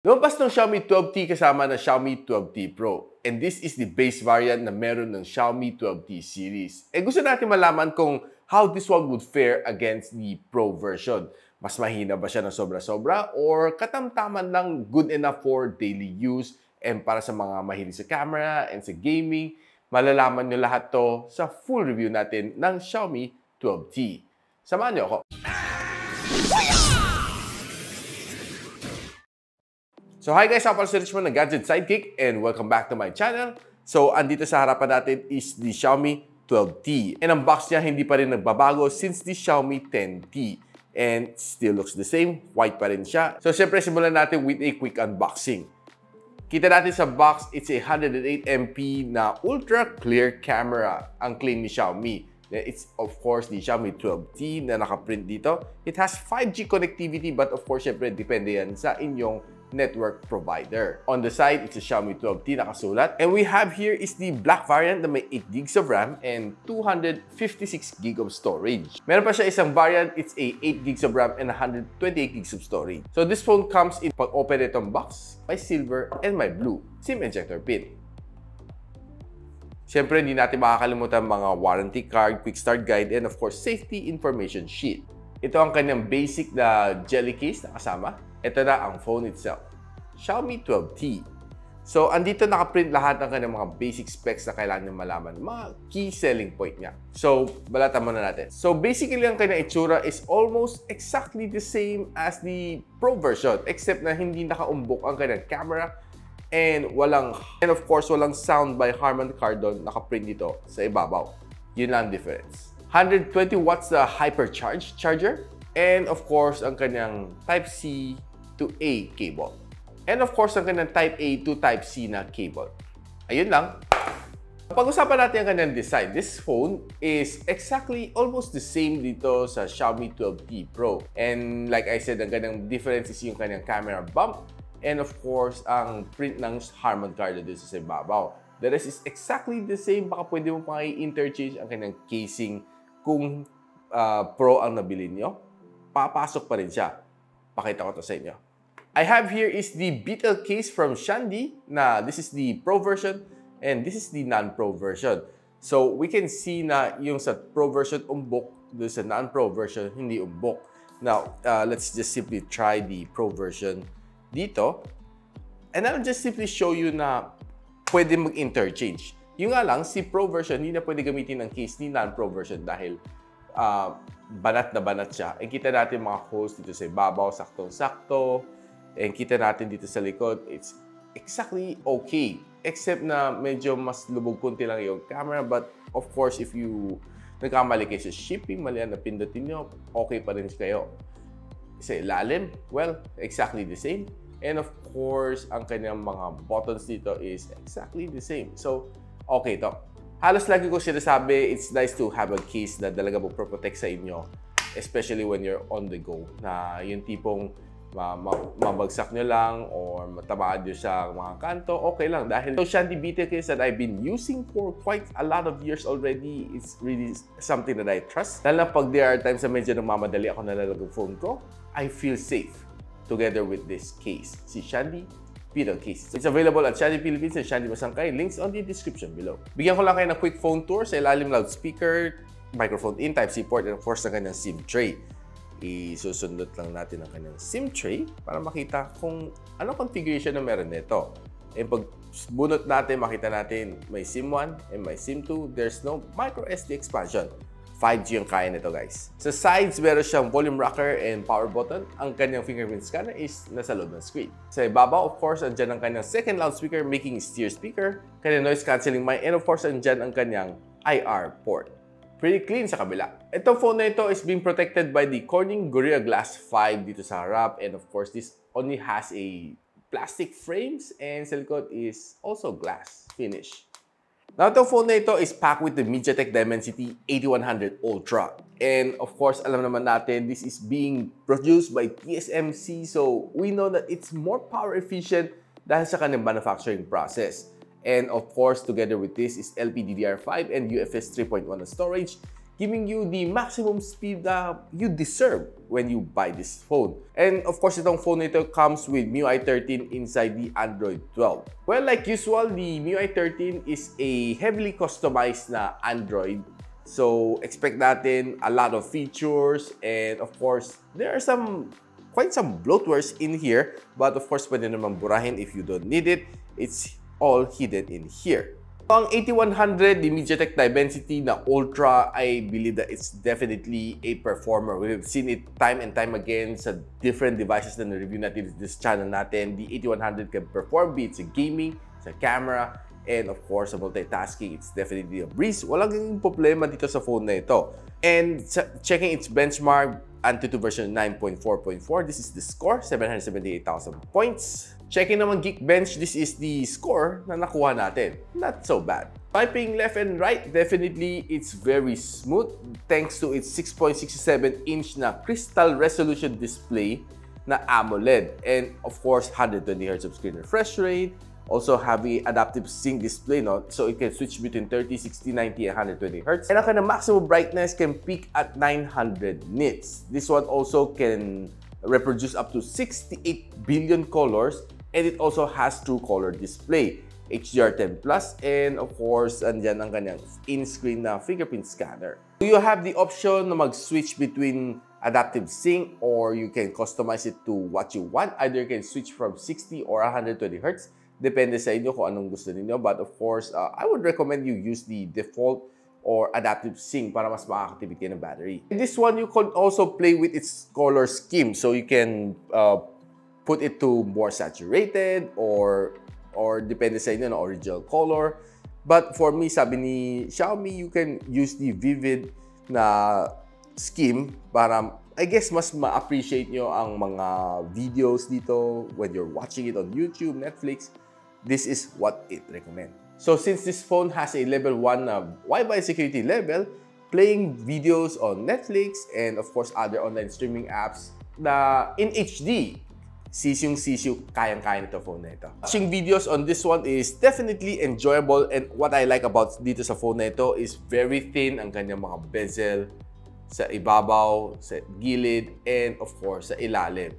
Lumabas ng Xiaomi 12T kasama ng Xiaomi 12T Pro. And this is the base variant na meron ng Xiaomi 12T series. Eh gusto natin malaman kung how this one would fare against the Pro version. Mas mahina ba siya ng sobra-sobra or katamtaman lang good enough for daily use and para sa mga mahilig sa camera and sa gaming, malalaman nyo lahat to sa full review natin ng Xiaomi 12T. Samahan nyo ako. So hi guys, ako si Richmond ng Gadget Sidekick and welcome back to my channel. So andito sa harapan natin is the Xiaomi 12T. And ang box niya hindi pa rin nagbabago since the Xiaomi 10T. And still looks the same, white pa rin siya. So syempre simulan natin with a quick unboxing. Kita natin sa box, it's a 108MP na ultra clear camera ang claim ni Xiaomi. It's of course the Xiaomi 12T na nakaprint dito. It has 5G connectivity but of course syempre depende yan sa inyong network provider. On the side, it's a Xiaomi 12T nakasulat. And we have here is the black variant na may 8 gigs of RAM and 256 gig of storage. Meron pa siya isang variant, it's a 8 gigs of RAM and 128 gigs of storage. So this phone comes in pag-open itong box, may silver and may blue SIM ejector pin. Siyempre, hindi natin makakalimutan mga warranty card, quick start guide, and of course, safety information sheet. Ito ang kanyang basic na jelly case na kasama. Ito na ang phone itself. Xiaomi 12T. So, andito nakaprint lahat ng kanyang mga basic specs na kailangan nyo malaman. Mga key selling point niya. So, balatan muna natin. So, basically, ang kanyang itsura is almost exactly the same as the Pro version. Except na hindi nakaumbok ang kanyang camera and walang, and of course, walang sound by Harman Kardon nakaprint dito sa ibabaw. Yun lang difference. 120 watts na hypercharge charger. And of course, ang kanyang Type-C to A cable. And of course, ang kanyang Type A to Type C na cable. Ayun lang. Pag-usapan natin ang kanyang design. This phone is exactly almost the same dito sa Xiaomi 12T Pro. And like I said, ang kanyang difference is yung kanyang camera bump. And of course, ang print ng Harman Kardon dito sa ibabaw. The rest is exactly the same. Baka pwede mo pa i-interchange ang kanyang casing kung uh, Pro ang nabili nyo. Papasok pa rin siya. Pakita ko to sa inyo. I have here is the Beetle case from Shandy na this is the Pro version and this is the non-Pro version. So we can see na yung sa Pro version umbok, doon sa non-Pro version hindi umbok. Now, uh, let's just simply try the Pro version dito. And I'll just simply show you na pwede mag-interchange. Yung nga lang, si Pro version, hindi na pwede gamitin ng case ni non-Pro version dahil uh, banat na banat siya. And kita natin mga holes dito sa ibabaw, saktong-sakto. And kita natin dito sa likod, it's exactly okay. Except na medyo mas lubog kunti lang yung camera. But of course, if you nagkamali kayo sa shipping, mali na pindutin nyo, okay pa rin kayo. Sa ilalim, well, exactly the same. And of course, ang kanyang mga buttons dito is exactly the same. So, okay to. Halos lagi ko sinasabi, it's nice to have a case na talaga mag-protect sa inyo. Especially when you're on the go. Na yung tipong ma ma mabagsak nyo lang or matamaan nyo sa mga kanto, okay lang. Dahil so Shandy Beetle case that I've been using for quite a lot of years already, it's really something that I trust. Lalo na pag there are times na medyo namamadali ako nalalag yung phone ko, I feel safe together with this case. Si Shandy Beetle case. It's available at Shandy Philippines and Shandy Masangkay. Links on the description below. Bigyan ko lang kayo ng quick phone tour sa ilalim loudspeaker, microphone in, Type-C port, and of course, na kanyang SIM tray isusundot lang natin ang kanyang SIM tray para makita kung anong configuration na meron nito. And pag bunot natin, makita natin may SIM 1 and may SIM 2. There's no micro SD expansion. 5G ang kaya nito guys. Sa sides, meron siyang volume rocker and power button. Ang kanyang fingerprint scanner is nasa loob ng screen. Sa ibabaw, of course, andyan ang kanyang second loudspeaker making steer speaker, kanyang noise cancelling mic, and of course, andyan ang kanyang IR port pretty clean sa kabila. Itong phone na ito is being protected by the Corning Gorilla Glass 5 dito sa harap. And of course, this only has a plastic frames and sa likod is also glass finish. Now, itong phone na ito is packed with the MediaTek Dimensity 8100 Ultra. And of course, alam naman natin, this is being produced by TSMC. So, we know that it's more power efficient dahil sa kanyang manufacturing process. And of course, together with this is LPDDR5 and UFS 3.1 storage. Giving you the maximum speed that you deserve when you buy this phone. And of course, itong phone nito comes with MIUI 13 inside the Android 12. Well, like usual, the MIUI 13 is a heavily customized na Android. So, expect natin a lot of features and of course, there are some quite some bloatwares in here. But of course, pwede naman burahin if you don't need it. It's all hidden in here. Ang 8100, the MediaTek Dimensity na Ultra, I believe that it's definitely a performer. We've seen it time and time again sa different devices na na-review natin this channel natin. The 8100 can perform, be it sa gaming, sa camera, and of course, sa multitasking, it's definitely a breeze. Walang problema dito sa phone na ito. And checking its benchmark, Antutu version 9.4.4, this is the score, 778,000 points. Checking naman Geekbench, this is the score na nakuha natin. Not so bad. Typing left and right, definitely it's very smooth thanks to its 6.67-inch na crystal resolution display na AMOLED. And of course, 120Hz of screen refresh rate, also having adaptive sync display, no? so it can switch between 30, 60, 90, and 120 Hz. And ang maximum brightness can peak at 900 nits. This one also can reproduce up to 68 billion colors And it also has true color display, HDR10+, and of course, andyan ang kanyang in-screen na fingerprint scanner. You have the option na mag-switch between adaptive sync or you can customize it to what you want. Either you can switch from 60 or 120 Hz. Depende sa inyo kung anong gusto niyo. But of course, uh, I would recommend you use the default or adaptive sync para mas makakatipid ng battery. And this one, you can also play with its color scheme. So you can uh, put it to more saturated or or depende sa inyo na original color. But for me, sabi ni Xiaomi, you can use the vivid na scheme para I guess mas ma-appreciate nyo ang mga videos dito when you're watching it on YouTube, Netflix. This is what it recommend. So since this phone has a level 1 na Wi-Fi security level, playing videos on Netflix and of course other online streaming apps na in HD sisyong sisyo kayang-kaya nito phone na ito. Watching videos on this one is definitely enjoyable and what I like about dito sa phone na ito is very thin ang kanyang mga bezel sa ibabaw, sa gilid, and of course sa ilalim.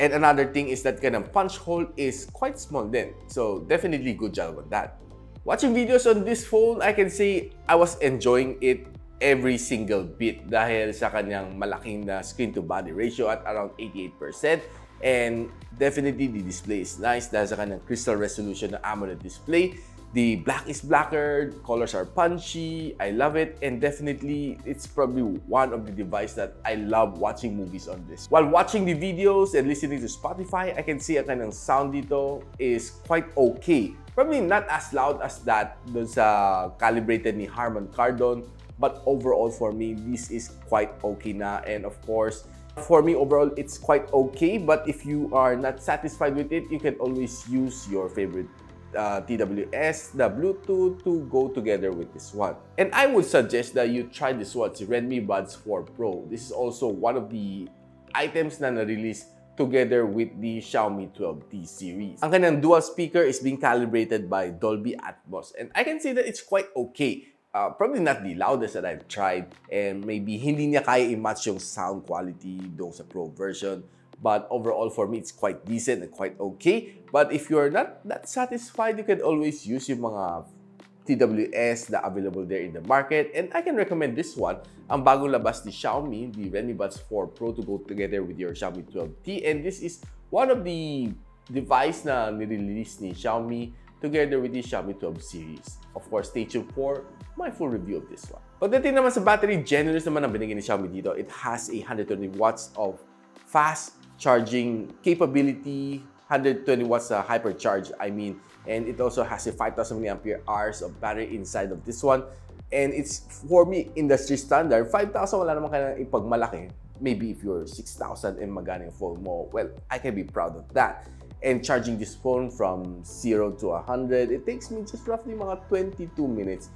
And another thing is that kanyang punch hole is quite small din. So definitely good job on that. Watching videos on this phone, I can say I was enjoying it every single bit dahil sa kanyang malaking na screen to body ratio at around 88%. And definitely the display is nice dahil sa kanyang crystal resolution na AMOLED display. The black is blacker, colors are punchy, I love it, and definitely it's probably one of the device that I love watching movies on this. While watching the videos and listening to Spotify, I can see ang kanyang sound dito is quite okay. Probably not as loud as that dun sa calibrated ni Harman Kardon, but overall for me, this is quite okay na. And of course, For me, overall, it's quite okay. But if you are not satisfied with it, you can always use your favorite uh, TWS, the Bluetooth to go together with this one. And I would suggest that you try this one, Redmi Buds 4 Pro. This is also one of the items na na-release together with the Xiaomi 12T series. Ang kanyang dual speaker is being calibrated by Dolby Atmos. And I can say that it's quite okay uh, probably not the loudest that I've tried and maybe hindi niya kaya i-match yung sound quality doon sa Pro version. But overall, for me, it's quite decent and quite okay. But if you're not that satisfied, you can always use yung mga TWS na available there in the market. And I can recommend this one, ang bagong labas ni Xiaomi, the Redmi Buds 4 Pro to go together with your Xiaomi 12T. And this is one of the device na nirelease ni Xiaomi together with the Xiaomi 12 series. Of course, stay tuned for my full review of this one. Pagdating naman sa battery, generous naman ang binigay ni Xiaomi dito. It has a 120 watts of fast charging capability, 120 watts uh, hypercharge, I mean, and it also has a 5,000 mAh of battery inside of this one. And it's, for me, industry standard, 5,000 wala naman kailangan ipagmalaki. Maybe if you're 6,000 and magana yung phone mo, well, I can be proud of that. And charging this phone from 0 to 100, it takes me just roughly mga 22 minutes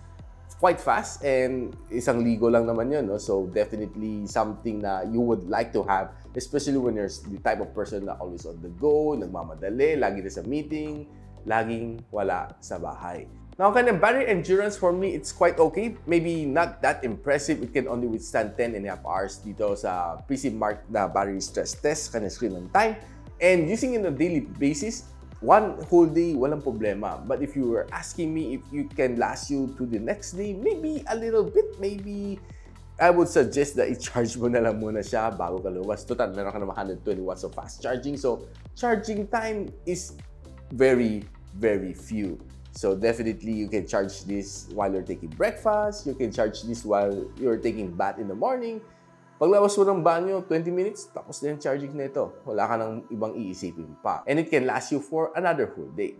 quite fast and isang ligo lang naman yun. No? So definitely something na you would like to have, especially when you're the type of person na always on the go, nagmamadali, lagi na sa meeting, laging wala sa bahay. Now, kanyang battery endurance for me, it's quite okay. Maybe not that impressive. It can only withstand 10 and a half hours dito sa PC Mark na battery stress test, kanyang screen on time. And using it on a daily basis, one whole day, walang problema. But if you were asking me if you can last you to the next day, maybe a little bit, maybe I would suggest that i-charge mo na lang muna siya bago ka luwas. Total, meron ka naman 120 watts of fast charging. So, charging time is very, very few. So definitely you can charge this while you're taking breakfast, you can charge this while you're taking bath in the morning. Paglawas mo ng banyo, 20 minutes, tapos na yung charging na ito. Wala ka nang ibang iisipin pa. And it can last you for another whole day.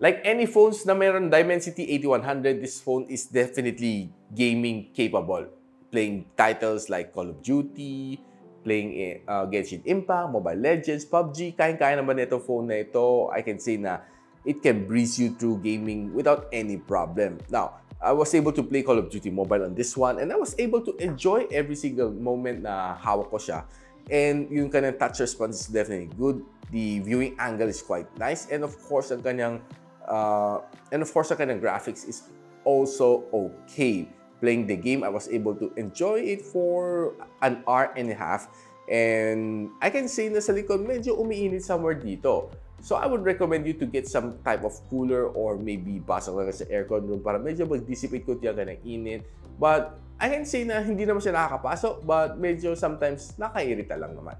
Like any phones na mayroon Dimensity 8100, this phone is definitely gaming capable. Playing titles like Call of Duty, playing uh, Genshin Impact, Mobile Legends, PUBG, kaya-kaya naman ito phone na ito. I can say na it can breeze you through gaming without any problem. Now, I was able to play Call of Duty Mobile on this one and I was able to enjoy every single moment na hawak ko siya. And yung kanyang touch response is definitely good. The viewing angle is quite nice. And of course, ang kanyang, uh, and of course, ang kanyang graphics is also okay. Playing the game, I was able to enjoy it for an hour and a half. And I can say na sa likod, medyo umiinit somewhere dito. So I would recommend you to get some type of cooler or maybe basok lang sa aircon room para medyo mag-dissipate ko tiyan ka ng init. But I can say na hindi naman siya nakakapasok but medyo sometimes nakairita lang naman.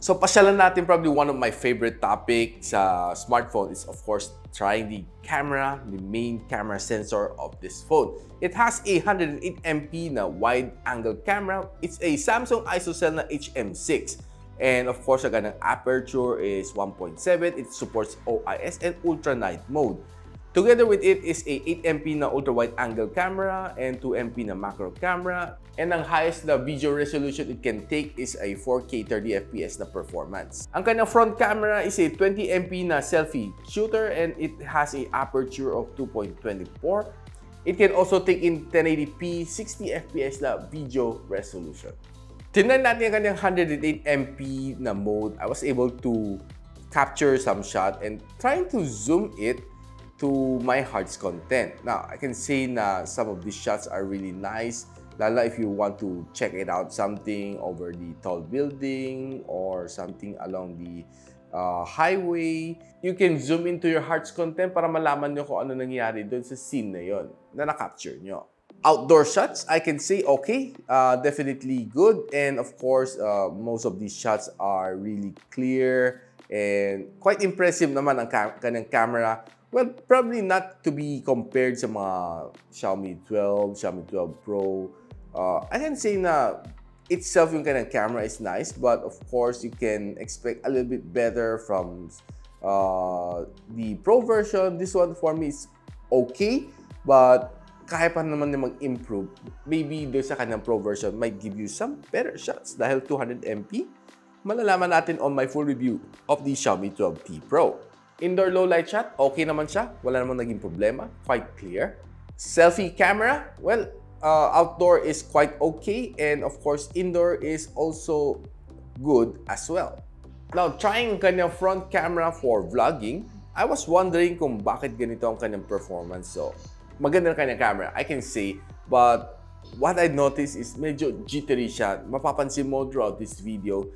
So pasyalan natin probably one of my favorite topic sa smartphone is of course trying the camera, the main camera sensor of this phone. It has a 108MP na wide angle camera. It's a Samsung ISOCELL na HM6. And of course, ang aperture is 1.7. It supports OIS and ultra night mode. Together with it is a 8MP na ultra-wide angle camera and 2MP na macro camera. And ang highest na video resolution it can take is a 4K 30fps na performance. Ang kanyang front camera is a 20MP na selfie shooter and it has a aperture of 2.24. It can also take in 1080p 60fps na video resolution. Tingnan natin yung kanyang 108MP na mode. I was able to capture some shot and trying to zoom it to my heart's content. Now, I can say na some of these shots are really nice. Lala if you want to check it out something over the tall building or something along the uh, highway. You can zoom into your heart's content para malaman nyo kung ano nangyari doon sa scene na yon na na-capture nyo. Outdoor shots, I can say okay, uh, definitely good. And of course, uh, most of these shots are really clear and quite impressive naman ang ka camera. Well, probably not to be compared sa mga Xiaomi 12, Xiaomi 12 Pro. Uh, I can say na itself yung kanyang camera is nice, but of course, you can expect a little bit better from uh, the Pro version. This one for me is okay, but kaya pa naman na mag-improve, maybe doon sa kanyang Pro version might give you some better shots dahil 200MP. Malalaman natin on my full review of the Xiaomi 12T Pro. Indoor low light shot, okay naman siya. Wala namang naging problema. Quite clear. Selfie camera, well, uh, outdoor is quite okay. And of course, indoor is also good as well. Now, trying kanyang front camera for vlogging, I was wondering kung bakit ganito ang kanyang performance. So, maganda na kanyang camera, I can say. But what I noticed is medyo jittery siya. Mapapansin mo throughout this video.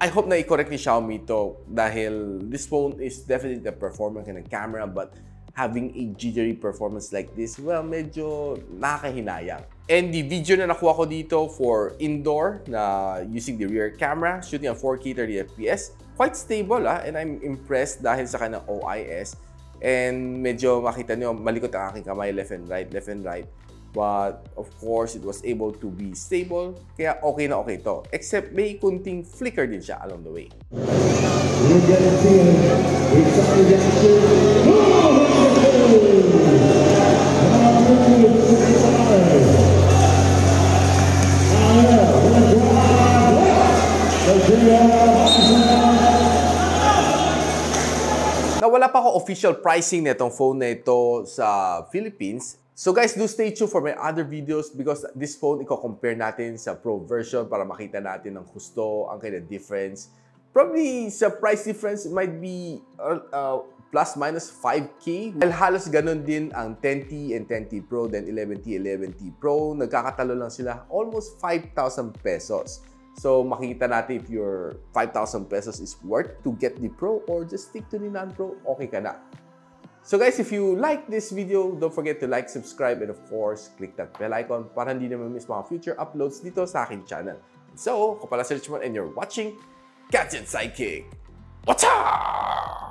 I hope na i-correct ni Xiaomi to dahil this phone is definitely the performance ng camera but having a jittery performance like this, well, medyo nakakahinayang. And the video na nakuha ko dito for indoor na using the rear camera, shooting at 4K 30fps, quite stable ah, and I'm impressed dahil sa kanyang OIS And medyo makita nyo, malikot ang aking kamay, left and right, left and right. But of course, it was able to be stable. Kaya okay na okay to. Except may kunting flicker din siya along the way. Wala pa ako official pricing nitong phone na ito sa Philippines. So guys, do stay tuned for my other videos because this phone, i-compare natin sa Pro version para makita natin ang gusto, ang of difference. Probably sa price difference might be uh, uh, plus minus 5K. Well, halos ganun din ang 10T and 10T Pro, then 11T, 11T Pro. Nagkakatalo lang sila almost 5,000 pesos. So, makikita natin if your 5,000 pesos is worth to get the Pro or just stick to the non-Pro, okay ka na. So guys, if you like this video, don't forget to like, subscribe, and of course, click that bell icon para hindi na miss mga future uploads dito sa aking channel. So, ako pala si Richmond and you're watching Gadget Sidekick. What's up?